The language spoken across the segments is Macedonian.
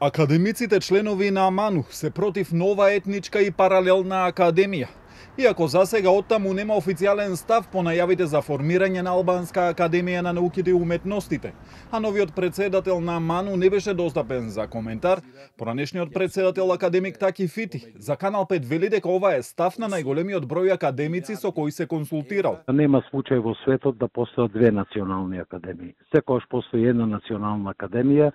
Академиците членови на АМАНУ се против нова етничка и паралелна академија. Иако за сега оттаму нема официјален став по најавите за формирање на Албанска академија на науките и уметностите, а новиот председател на МАНУ не беше достапен за коментар, поранешниот председател академик Таки Фити за Канал 5 вели дека ова е став на најголемиот број академици со кои се консултирал. Нема случај во светот да постојат две национални академии. Секогаш постои една национална академија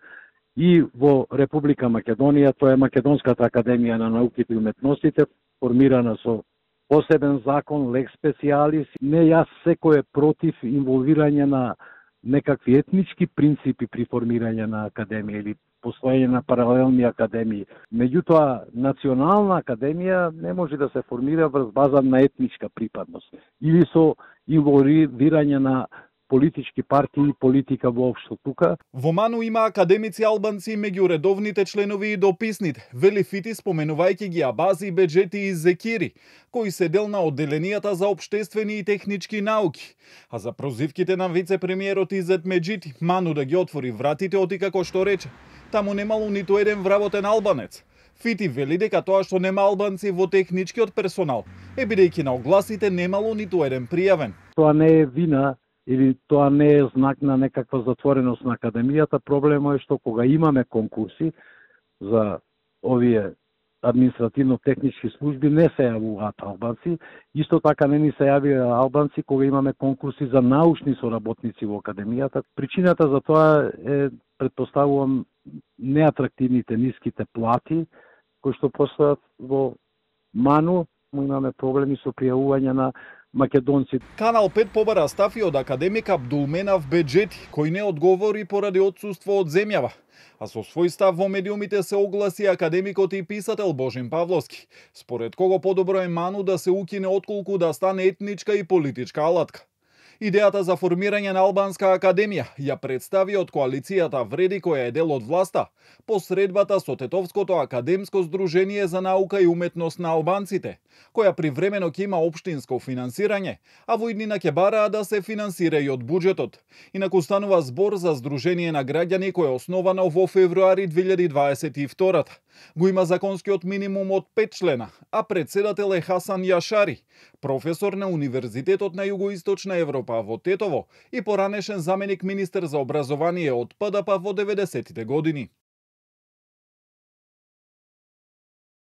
и во Република Македонија, тоа е Македонската академија на науките и уметностите, формирана со посебен закон, лек специалис. Не јас секој е против инволвирање на некакви етнички принципи при формирање на академија или постоење на паралелни академии. Меѓутоа, национална академија не може да се формира врз база на етничка припадност или со инволвирање на политички партии и политика воопшто тука. Во Ману има академици албанци меѓу редовните членови и дописните, вели Фити споменувајќи ги Абази, Беджети и Зекири, кои се дел на одделенијата за обштествени и технички науки. А за прозивките на вице-премиерот Изет Меджити, Ману да ги отвори вратите, оти како што рече, таму немало ниту еден вработен албанец. Фити вели дека тоа што нема албанци во техничкиот персонал е бидејќи на огласите немало ниту еден пријавен. Тоа не е вина или тоа не е знак на некаква затвореност на академијата. Проблемот е што кога имаме конкурси за овие административно-технички служби не се јавуваат албанци. Исто така не ни се јавија албанци кога имаме конкурси за научни соработници во академијата. Причината за тоа е, предпоставувам, неатрактивните ниските плати кои што постојат во МАНУ. Имаме проблеми со пријавување на македонци. Канал 5 побара стафи од академик Абдулменав Беджети, кој не одговори поради отсуство од земјава. А со свој став во медиумите се огласи академикот и писател Божин Павловски, според кого подобро е ману да се укине отколку да стане етничка и политичка алатка. Идејата за формирање на Албанска академија ја представи од коалицијата Вреди која е дел од власта, посредбата со Тетовското академско здружение за наука и уметност на албанците, која привремено ќе има општинско финансирање, а во иднина ќе бараа да се финансира и од буџетот. Инаку станува збор за здружение на граѓани кое е основано во февруари 2022 Го има законскиот минимум од 5 члена, а председател е Хасан Јашари, професор на Универзитетот на Југоисточна Европа во Тетово и поранешен заменик министер за образование од ПДП во 90-тите години.